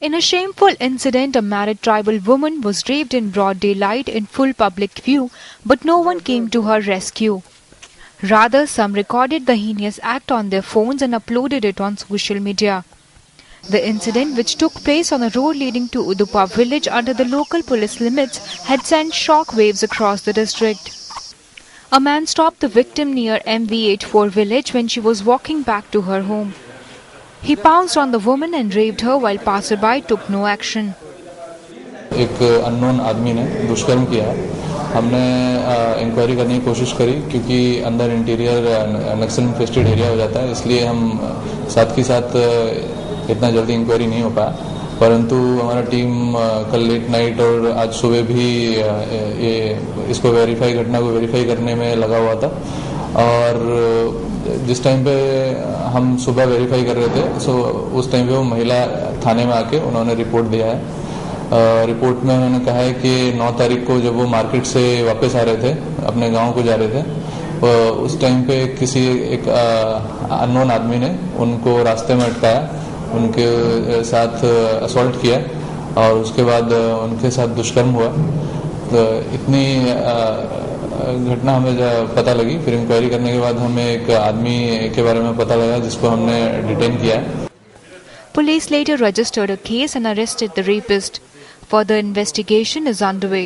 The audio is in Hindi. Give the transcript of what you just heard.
In a shameful incident, a married tribal woman was raped in broad daylight in full public view, but no one came to her rescue. Rather, some recorded the heinous act on their phones and uploaded it on social media. The incident, which took place on a road leading to Udupa village under the local police limits, had sent shock waves across the district. A man stopped the victim near MV84 village when she was walking back to her home. He pounced on the woman and raped her while passerby took no action. एक अननोन आदमी ने दुष्कर्म किया। हमने इंक्वायरी करने की कोशिश करी क्योंकि अंदर इंटीरियर नक्सल इन्फेस्टेड एरिया हो जाता है, इसलिए हम साथ के साथ इतना जल्दी इंक्वायरी नहीं हो पाया। परंतु हमारा टीम कल लेट नाइट और आज सुबह भी ये, इसको वेरीफाई घटना को वेरीफाई करने में लगा हुआ था। और जिस टाइम पे हम सुबह वेरीफाई कर रहे थे सो उस टाइम पे वो महिला थाने में आके उन्होंने रिपोर्ट दिया है। रिपोर्ट में उन्होंने कहा है कि 9 तारीख को जब वो मार्केट से वापस आ रहे थे, अपने गाँव को जा रहे थे उस टाइम पे किसी एक अननोन आदमी ने उनको रास्ते में अटकाया, उनके साथ असॉल्ट किया और उसके बाद उनके साथ दुष्कर्म हुआ। तो इतनी घटना हमें पता लगी। फिर इंक्वायरी करने के बाद हमें एक आदमी के बारे में पता लगा, जिसको हमने डिटेन किया police later registered case and arrested the rapist for the investigation is on the way